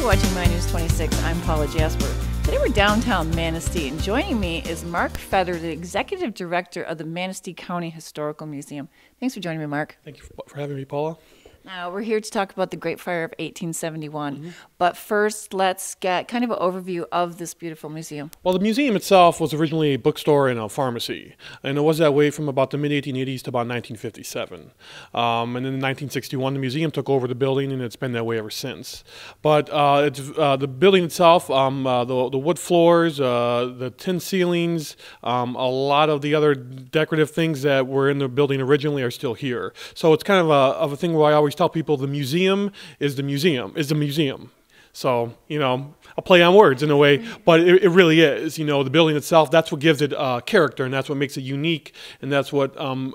for watching My News 26. I'm Paula Jasper. Today we're downtown Manistee, and joining me is Mark Feder, the Executive Director of the Manistee County Historical Museum. Thanks for joining me, Mark. Thank you for having me, Paula. Now, we're here to talk about the Great Fire of 1871. Mm-hmm. But first, let's get kind of an overview of this beautiful museum. Well, the museum itself was originally a bookstore and a pharmacy, and it was that way from about the mid 1880s to about 1957. Um, and then in 1961, the museum took over the building, and it's been that way ever since. But uh, it's, uh, the building itself, um, uh, the, the wood floors, uh, the tin ceilings, um, a lot of the other decorative things that were in the building originally are still here. So it's kind of a, of a thing where I always always tell people the museum is the museum, is the museum. So, you know, a play on words in a way, but it, it really is. You know, the building itself, that's what gives it uh, character and that's what makes it unique and that's what um,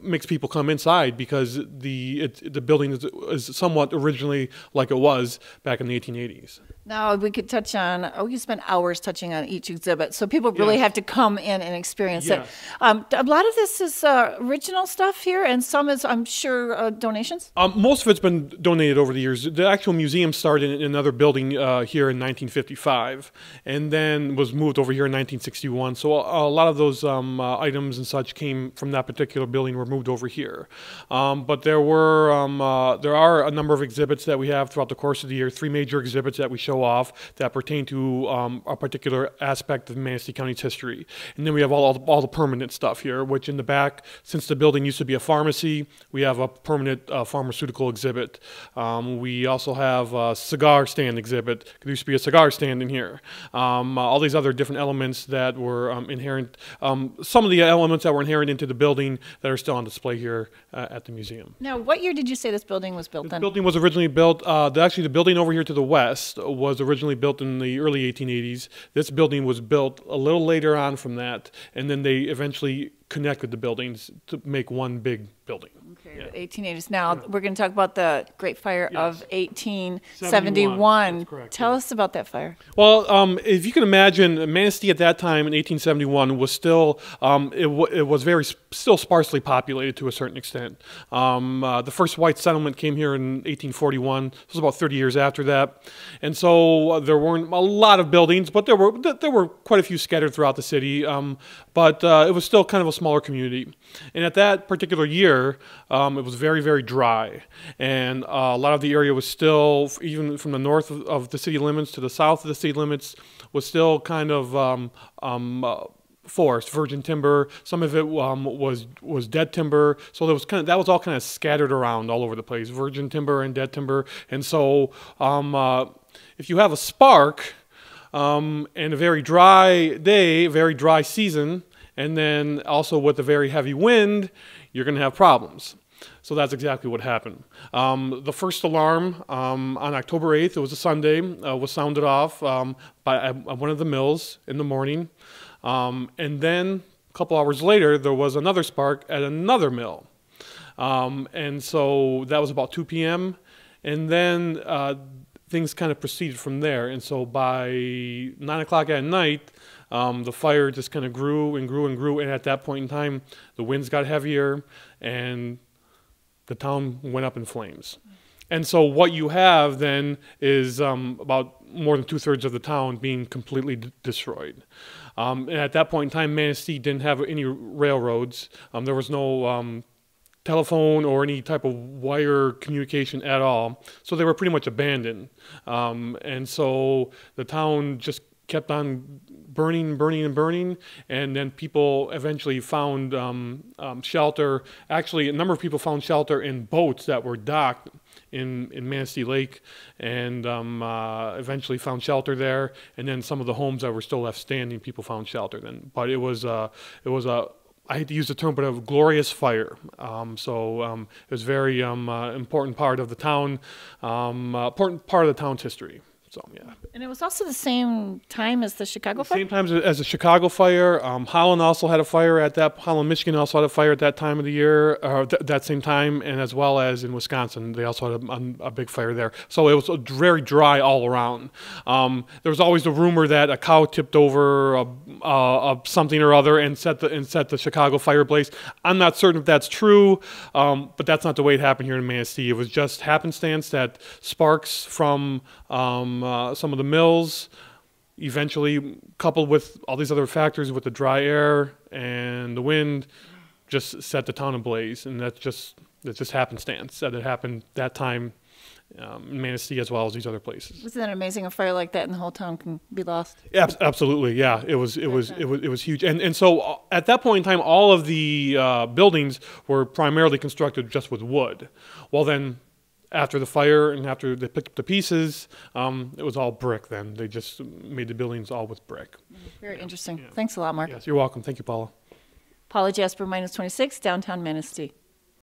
makes people come inside because the it, the building is, is, somewhat originally like it was back in the 1880s. Now we could touch on. Oh, you spent hours touching on each exhibit, so people really have to come in and experience yes. it. Um, a lot of this is uh, original stuff here, and some is, I'm sure, uh, donations. Um, most of it's been donated over the years. The actual museum started in another building uh, here in 1955, and then was moved over here in 1961. So a, a lot of those um, uh, items and such came from that particular building were moved over here. Um, but there were um, uh, there are a number of exhibits that we have throughout the course of the year. Three major exhibits that we show off that pertain to um, a particular aspect of Manistee County's history. And then we have all, all the, all, the, permanent stuff here, which in the back, since the building used to be a pharmacy, we have a permanent uh, pharmaceutical exhibit. Um, we also have a cigar stand exhibit. There used to be a cigar stand in here. Um, uh, all these other different elements that were um, inherent, some of the elements that were inherent into the building that are still on display here uh, at the museum. Now, what year did you say this building was built The in? building was originally built, uh, the, actually the building over here to the west was originally built in the early 1880s. This building was built a little later on from that, and then they eventually connected the buildings to make one big building. Okay, yeah. the 1880s. Now yeah. we're going to talk about the Great Fire yes. of 1871. Correct, Tell yeah. us about that fire. Well, um, if you can imagine, Manistee at that time in 1871 was still um, it, it, was very still sparsely populated to a certain extent. Um, uh, the first white settlement came here in 1841. It was about 30 years after that, and so uh, there weren't a lot of buildings, but there were there were quite a few scattered throughout the city. Um, but uh, it was still kind of a smaller community. And at that particular year, um, it was very, very dry. And uh, a lot of the area was still, even from the north of, the city limits to the south of the city limits, was still kind of um, um, uh, forest, virgin timber. Some of it um, was was dead timber. So there was kind of that was all kind of scattered around all over the place, virgin timber and dead timber. And so um, uh, if you have a spark um, and a very dry day, very dry season, and then also with a very heavy wind, you're going to have problems. So that's exactly what happened. Um, the first alarm um, on October 8th, it was a Sunday, uh, was sounded off um, by at one of the mills in the morning. Um, and then a couple hours later, there was another spark at another mill. Um, and so that was about 2 p.m. And then uh, things kind of proceeded from there. And so by 9 o'clock at night, um, the fire just kind of grew and grew and grew. And at that point in time, the winds got heavier and the town went up in flames. And so what you have then is um, about more than two thirds of the town being completely destroyed. Um, and at that point in time, Manistee didn't have any railroads. Um, there was no um, telephone or any type of wire communication at all. So they were pretty much abandoned. Um, and so the town just kept on burning, burning, and burning, and then people eventually found um, um, shelter. Actually, a number of people found shelter in boats that were docked in in Manistee Lake, and um, uh, eventually found shelter there. And then some of the homes that were still left standing, people found shelter then. But it was uh, it was a I hate to use the term, but a glorious fire. Um, so um, it was very um, uh, important part of the town, um, uh, important part of the town's history. So yeah. And it was also the same time as the Chicago fire. Same time as, as the Chicago fire. Um, Holland also had a fire at that. Holland, Michigan also had a fire at that time of the year, uh, th- that same time, and as well as in Wisconsin, they also had a, a big fire there. So it was very dry all around. Um, there was always the rumor that a cow tipped over a, uh, a something or other and set the and set the Chicago fire ablaze. I'm not certain if that's true, um, but that's not the way it happened here in Manistee. It was just happenstance that sparks from uh, some of the mills eventually coupled with all these other factors with the dry air and the wind just set the town ablaze and that's just that's just happenstance that it happened that time um, in Manistee as well as these other places. Isn't that amazing? A fire like that and the whole town can be lost. Yeah, absolutely, yeah. It was it was it was it was huge, and and so uh, at that point in time, all of the uh, buildings were primarily constructed just with wood. Well, then after the fire and after they picked up the pieces, um, it was all brick. Then they just made the buildings all with brick. Very interesting. Thanks a lot, Mark. Yes, you're welcome. Thank you, Paula. Paula Jasper, My News 26, downtown Manistee.